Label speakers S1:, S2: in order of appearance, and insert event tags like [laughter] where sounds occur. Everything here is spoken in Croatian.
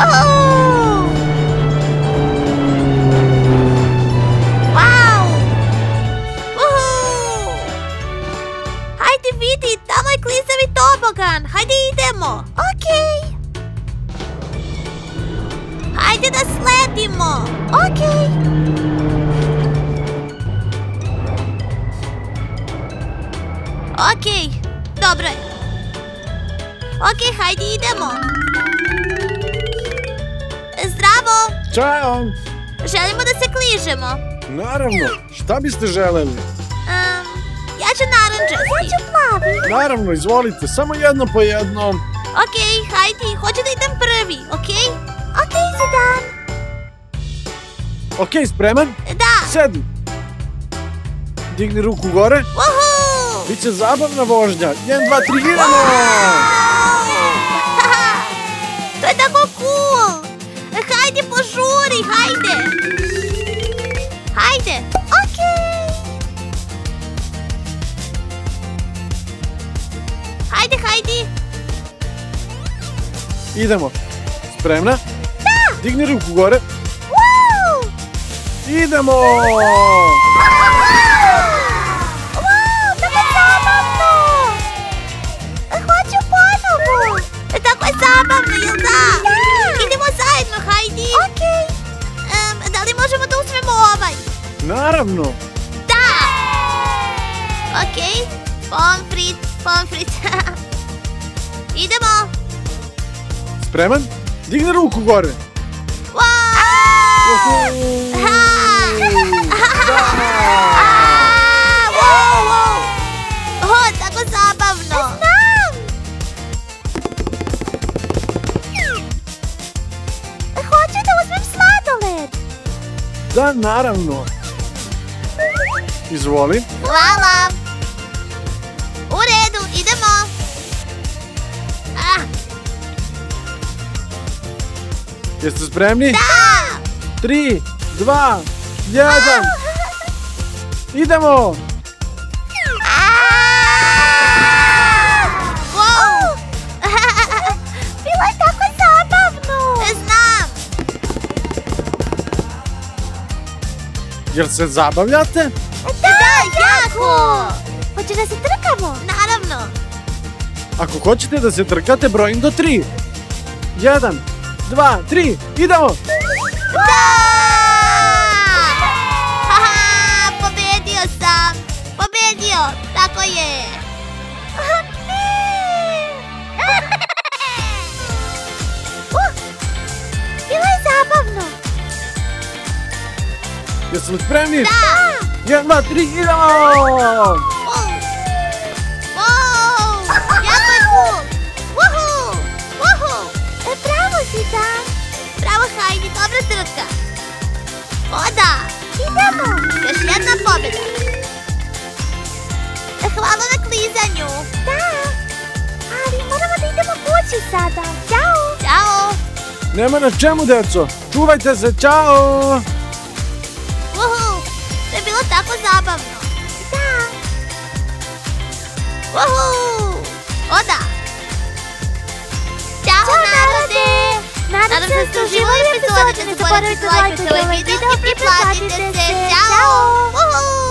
S1: Wow! Wow! Uhu! Hajde vidi, tamo klizavi tobogan. Hajde idemo. Okej. Hajde da sledimo. Okej. Okej, dobro je. Okej, hajde idemo. Zdravo,
S2: Ćao!
S1: želimo da se kližemo.
S2: Naravno, šta biste želeli?
S1: Um, ja ću naranđasti. Ja ću plavi.
S2: Naravno, izvolite, samo jedno po jedno.
S1: Okej, hajde, hoću da idem prvi, okej? Okej, Zidan.
S2: Ok, spreman?
S1: Da.
S2: Sedi. Digni ruku gore.
S1: Uhu!
S2: Biće zabavna vožnja. 1, 2, 3, idemo! Idemo. Spremna? Da! Digni ruku gore.
S1: Woo!
S2: Idemo!
S1: Wow, tako zabavno! Hoću ponovo! Tako je zabavno, jel da? Da! Idemo zajedno, hajde! Okej! da li možemo da uzmemo ovaj?
S2: Naravno.
S1: Da! Okej, pomfrit, pomfrit. [laughs] Idemo!
S2: Spreman? Digni ruku gore.
S1: O, tako zabavno. Znam. Hoću da uzmem sladoled.
S2: Da, naravno. Izvoli.
S1: Hvala.
S2: Jeste spremni?
S1: da!
S2: 3, 2, 1. Idemo! [laughs]
S1: Bilo je tako zabavno! Znam!
S2: Jel se zabavljate?
S1: Da, jako! Hoćeš da se trkamo? Naravno!
S2: Ako hoćete da se trkate, brojim do 3. 1, 2, 3, idemo!
S1: Da! Haha, pobedio sam! Pobedio, tako je! [laughs] Uh, Bilo je zabavno!
S2: Li spremni?
S1: Da!
S2: 1, 2, 3, idemo!
S1: Hajdi, dobra trka! O da! Idemo! Još jedna pobjeda! Hvala na klizanju! Da! Ali moramo da idemo kući sada! Ćao! Ćao!
S2: Nema na čemu, deco! Čuvajte se, čao!
S1: Woohoo! To je bilo tako zabavno! Da! Woohoo! O da! Ćao, Nadam se što živoj epizoda, da se podavite, lajkajte ovaj video i platite se. Ćao!